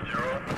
zero.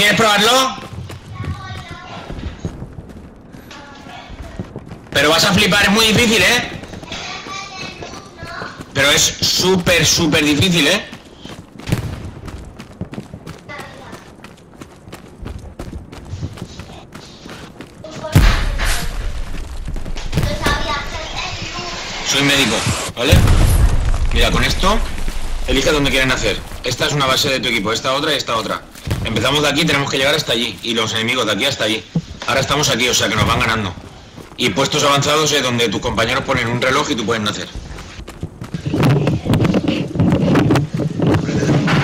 ¿Quieres probarlo? Pero vas a flipar, es muy difícil, ¿eh? Pero es súper, súper difícil, ¿eh? Soy médico, ¿vale? Mira, con esto, elige dónde quieren hacer. Esta es una base de tu equipo, esta otra y esta otra. Empezamos de aquí, tenemos que llegar hasta allí. Y los enemigos de aquí hasta allí. Ahora estamos aquí, o sea que nos van ganando. Y puestos avanzados es donde tus compañeros ponen un reloj y tú puedes nacer.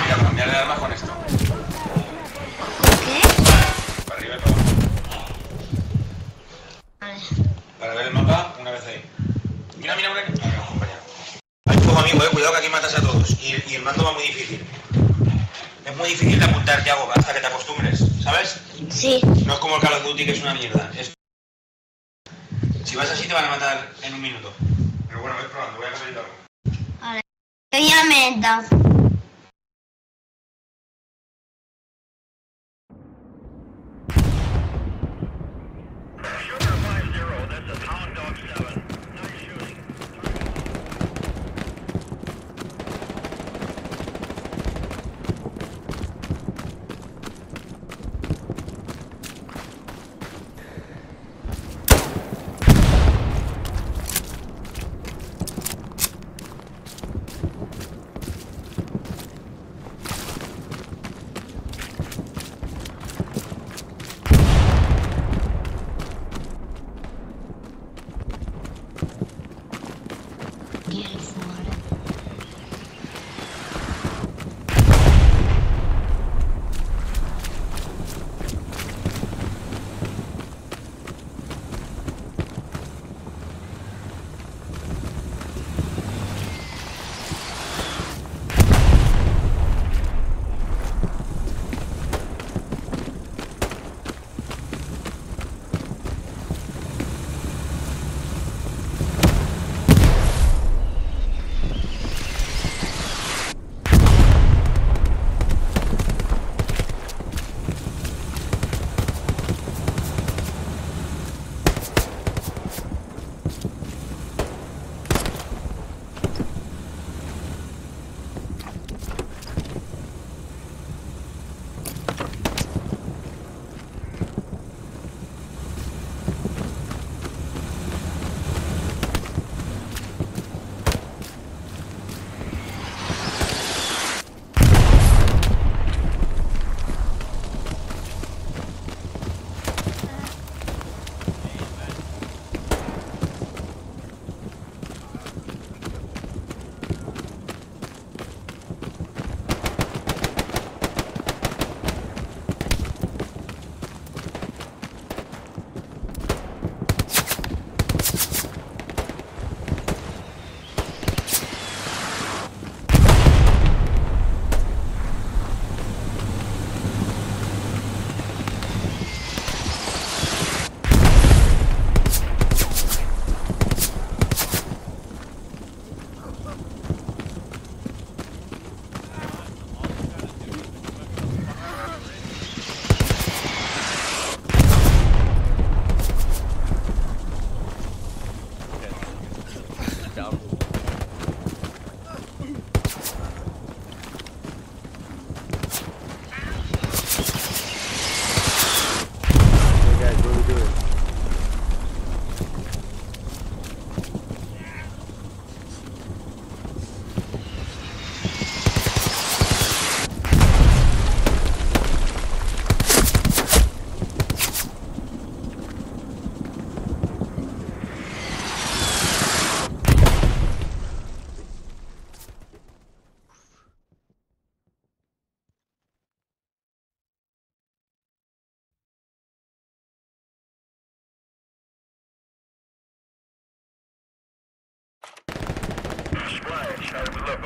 Mira, cambiar de armas con esto. ¿Qué? Para arriba y para abajo. Vale. Para ver el mapa, una vez ahí. Mira, mira, mira. A ver, compañero. Hay fuego amigo, eh. Cuidado que aquí matas a todos. Y, y el mando va muy difícil. Es muy difícil de apuntar, Tiago, hasta que te acostumbres, ¿sabes? Sí. No es como el Call of Duty que es una mierda. Es... Si vas así te van a matar en un minuto. Pero bueno, ves probando, voy a algo. Vale. Yo ya.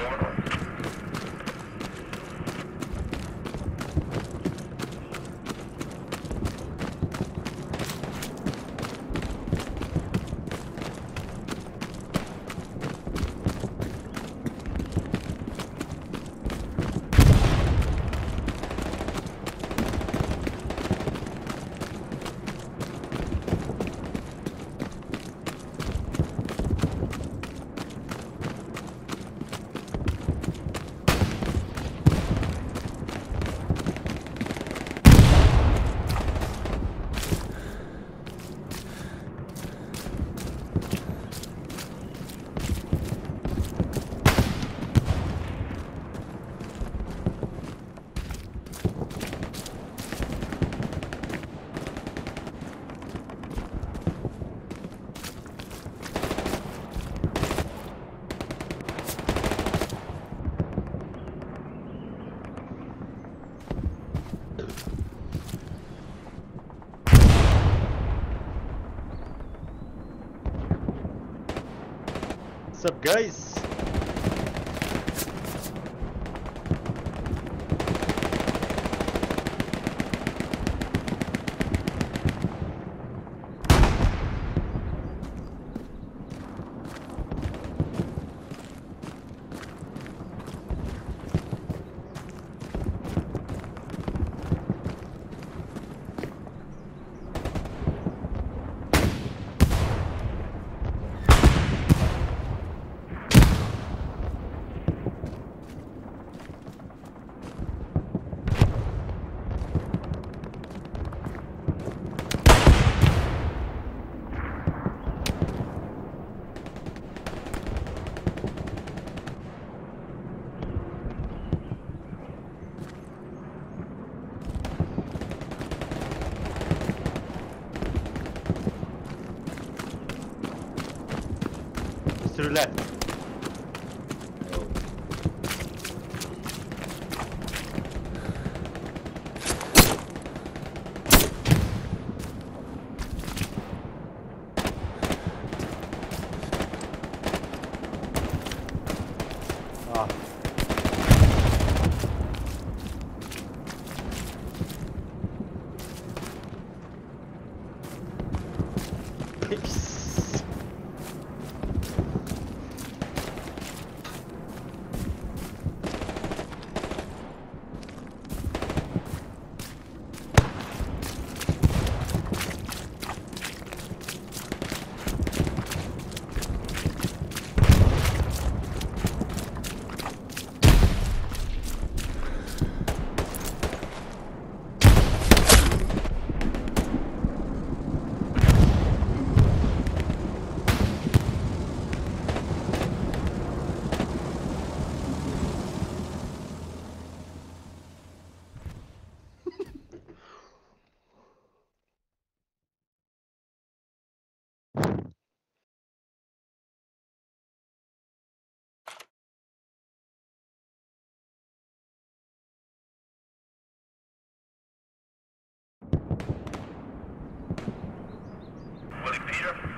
more. Guys? Charlie Peter.